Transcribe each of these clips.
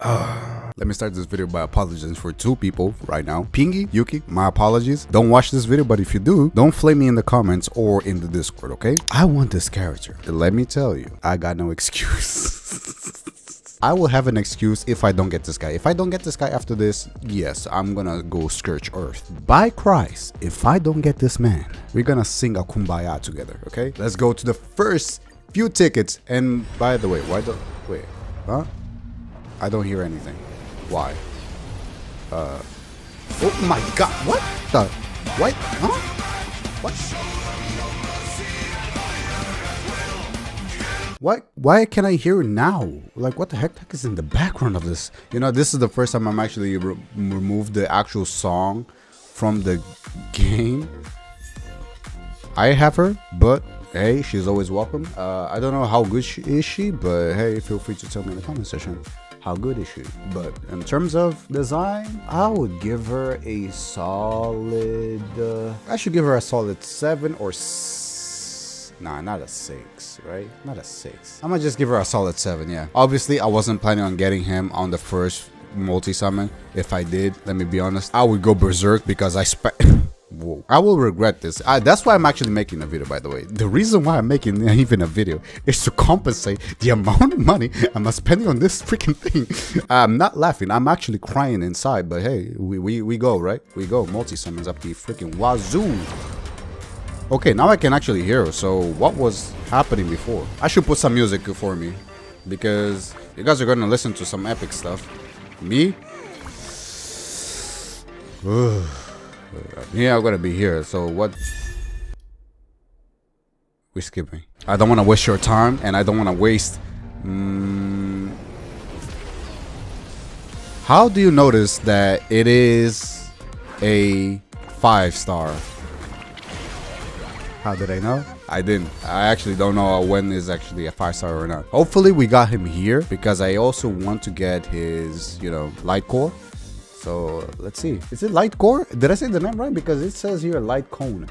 Ah. Let me start this video by apologizing for two people right now. Pingy, Yuki, my apologies. Don't watch this video, but if you do, don't flame me in the comments or in the Discord, okay? I want this character. Let me tell you, I got no excuse. I will have an excuse if I don't get this guy. If I don't get this guy after this, yes, I'm gonna go scourge earth. By Christ, if I don't get this man, we're gonna sing a kumbaya together, okay? Let's go to the first few tickets. And by the way, why don't, wait, huh? I don't hear anything. Why? Uh. Oh my god, what the? What? Huh? What? Why, why can I hear now? Like, what the heck, heck is in the background of this? You know, this is the first time I'm actually re removed the actual song from the game. I have her, but hey, she's always welcome. Uh, I don't know how good she is she, but hey, feel free to tell me in the comment section how good is she. But in terms of design, I would give her a solid. Uh, I should give her a solid seven or. Nah, not a six, right? Not a six. I'm gonna just give her a solid seven, yeah. Obviously, I wasn't planning on getting him on the first multi-summon. If I did, let me be honest, I would go berserk because I spent... Whoa. I will regret this. I, that's why I'm actually making a video, by the way. The reason why I'm making even a video is to compensate the amount of money I'm spending on this freaking thing. I'm not laughing. I'm actually crying inside, but hey, we, we, we go, right? We go. Multi-summons up the freaking wazoo. Okay, now I can actually hear. So what was happening before? I should put some music for me because you guys are to listen to some epic stuff. Me? yeah, I'm to be here. So what? We're skipping. I don't want to waste your time and I don't want to waste... Mm, how do you notice that it is a five star? How did I know? I didn't. I actually don't know when is actually a five star or not. Hopefully we got him here because I also want to get his, you know, light core. So let's see. Is it light core? Did I say the name right? Because it says here light cone.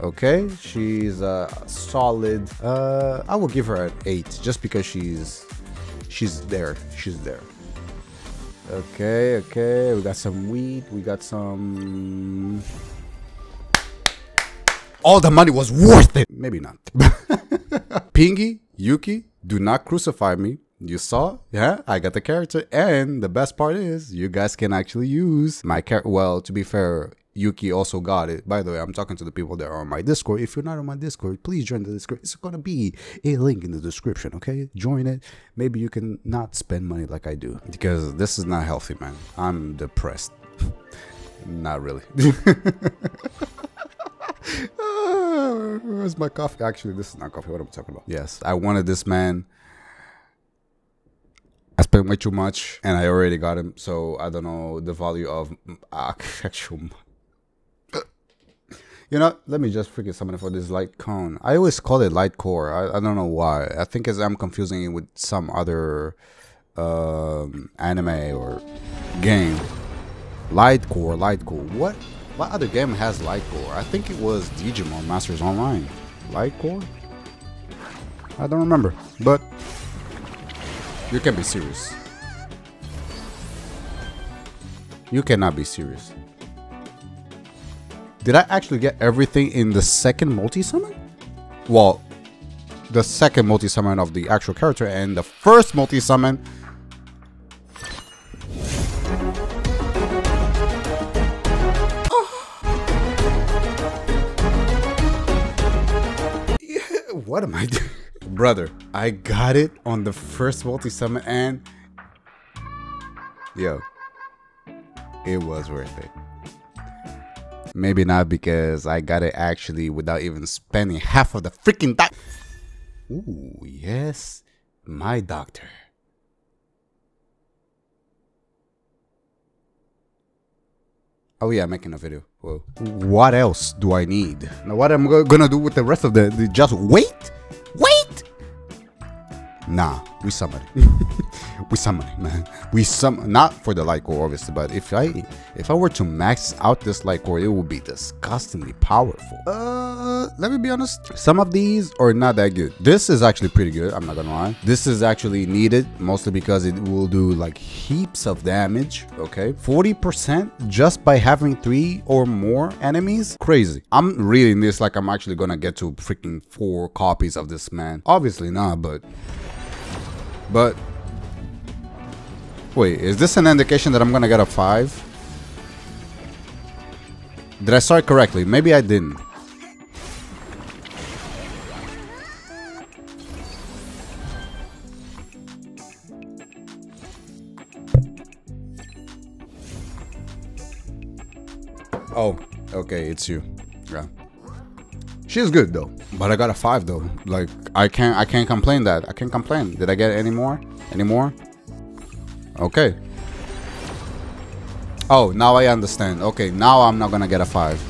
Okay, she's a solid. Uh, I will give her an eight just because she's she's there. She's there. Okay, okay. We got some wheat. We got some all the money was worth it. Maybe not. Pingy, Yuki, do not crucify me. You saw? Yeah, I got the character. And the best part is, you guys can actually use my character. Well, to be fair, Yuki also got it. By the way, I'm talking to the people that are on my Discord. If you're not on my Discord, please join the Discord. It's gonna be a link in the description, okay? Join it. Maybe you can not spend money like I do. Because this is not healthy, man. I'm depressed. not really. Where's my coffee? Actually, this is not coffee. What am I talking about? Yes, I wanted this man. I spent way too much, and I already got him. So I don't know the value of actual. You know, let me just freaking summon it for this light cone. I always call it light core. I, I don't know why. I think as I'm confusing it with some other um, anime or game. Light core, light core. What? What other game has light core? I think it was Digimon Masters Online. Light core? I don't remember. But you can be serious. You cannot be serious. Did I actually get everything in the second multi-summon? Well, the second multi-summon of the actual character and the first multi-summon what am I doing? Brother, I got it on the first multi-summon and... Yo. It was worth it. Maybe not because I got it actually without even spending half of the freaking time. Ooh, yes. My doctor. Oh yeah, I'm making a video. Whoa. What else do I need? Now what am I gonna do with the rest of the, the just wait? Wait! Nah, we somebody. we summon man. We sum not for the light core obviously, but if I if I were to max out this light core, it would be disgustingly powerful. Uh, let me be honest. Some of these are not that good. This is actually pretty good. I'm not gonna lie. This is actually needed mostly because it will do like heaps of damage. Okay, 40% just by having three or more enemies. Crazy. I'm reading this like I'm actually gonna get to freaking four copies of this man. Obviously not, but but wait, is this an indication that I'm gonna get a five? Did I start correctly? Maybe I didn't. Oh, okay, it's you. Yeah. She's good though, but I got a five though. Like I can't, I can't complain that. I can't complain. Did I get any more? Any more? Okay. Oh, now I understand. Okay, now I'm not gonna get a five.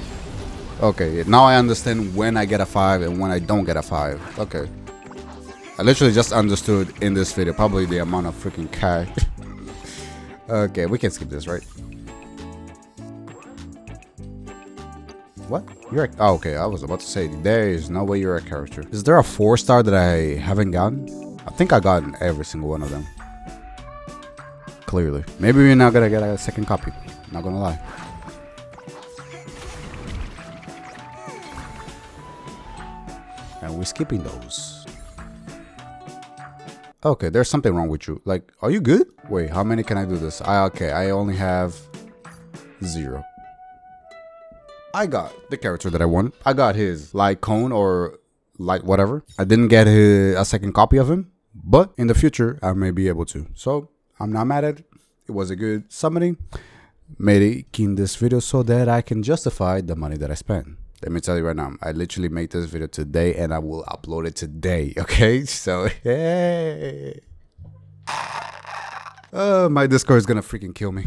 Okay, now I understand when I get a five and when I don't get a five. Okay. I literally just understood in this video probably the amount of freaking cash. okay, we can skip this, right? What? You're a, oh, okay, I was about to say, there is no way you're a character. Is there a four star that I haven't gotten? I think I got every single one of them. Clearly. Maybe we're not gonna get a second copy. Not gonna lie. And we're skipping those. Okay, there's something wrong with you. Like, are you good? Wait, how many can I do this? I okay, I only have zero. I got the character that I want. I got his light cone or light whatever. I didn't get a second copy of him, but in the future I may be able to. So I'm not mad at it. It was a good summoning. Making this video so that I can justify the money that I spent. Let me tell you right now, I literally made this video today and I will upload it today. Okay, so hey, uh, my Discord is gonna freaking kill me.